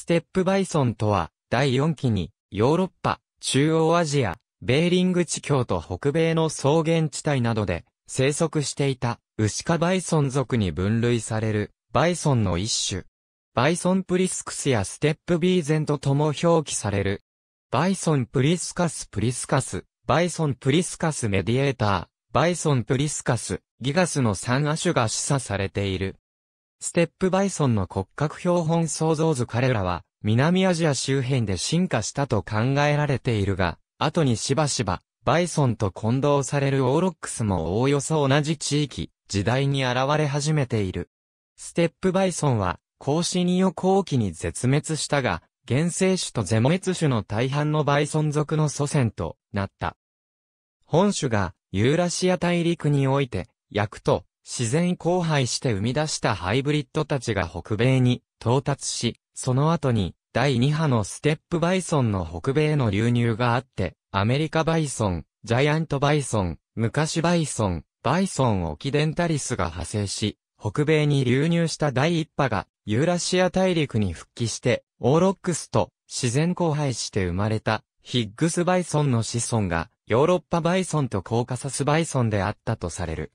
ステップバイソンとは、第4紀に、ヨーロッパ、中央アジア、ベーリング地峡と北米の草原地帯などで生息していた、ウシ科バイソン属に分類される、バイソンの一種。バイソンプリスクスやステップビーゼントとも表記される。バイソンプリスカスプリスカス、バイソンプリスカスメディエーター、バイソンプリスカス、ギガスの3亜種が示唆されている。ステップバイソンの骨格標本創造図彼らは、南アジア周辺で進化したと考えられているが、後にしばしば、バイソンと混同されるオーロックスもおおよそ同じ地域、時代に現れ始めている。ステップバイソンは、コーシニオ後期に絶滅したが、原生種とゼモ滅種の大半のバイソン族の祖先となった。本種がユーラシア大陸において、焼くと自然交配して生み出したハイブリッドたちが北米に到達し、その後に第2波のステップバイソンの北米の流入があって、アメリカバイソン、ジャイアントバイソン、昔バイソン、バイソンオキデンタリスが派生し、北米に流入した第一波がユーラシア大陸に復帰して、オーロックスと自然交配して生まれたヒッグスバイソンの子孫がヨーロッパバイソンとコーカサスバイソンであったとされる。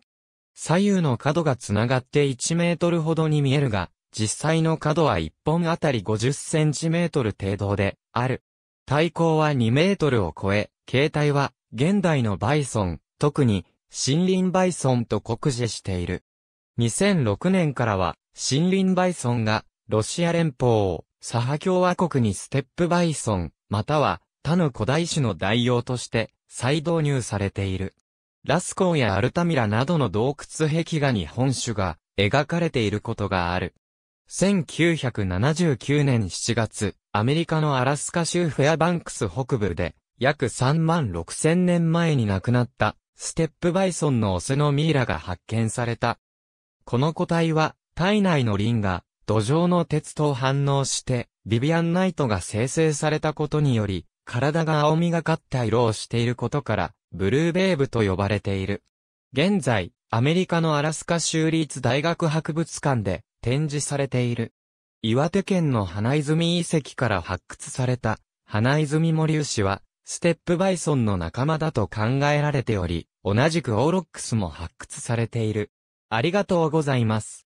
左右の角がつながって1メートルほどに見えるが、実際の角は1本あたり50センチメートル程度である。体高は2メートルを超え、形態は現代のバイソン、特に森林バイソンと酷似している。2006年からは森林バイソンがロシア連邦を、サハ共和国にステップバイソン、または他の古代種の代用として再導入されている。ラスコーやアルタミラなどの洞窟壁画に本種が描かれていることがある。1979年7月、アメリカのアラスカ州フェアバンクス北部で、約3万6千年前に亡くなったステップバイソンのオスのミイラが発見された。この個体は、体内のリンが土壌の鉄と反応して、ビビアンナイトが生成されたことにより、体が青みがかった色をしていることから、ブルーベーブと呼ばれている。現在、アメリカのアラスカ州立大学博物館で展示されている。岩手県の花泉遺跡から発掘された花泉森牛は、ステップバイソンの仲間だと考えられており、同じくオーロックスも発掘されている。ありがとうございます。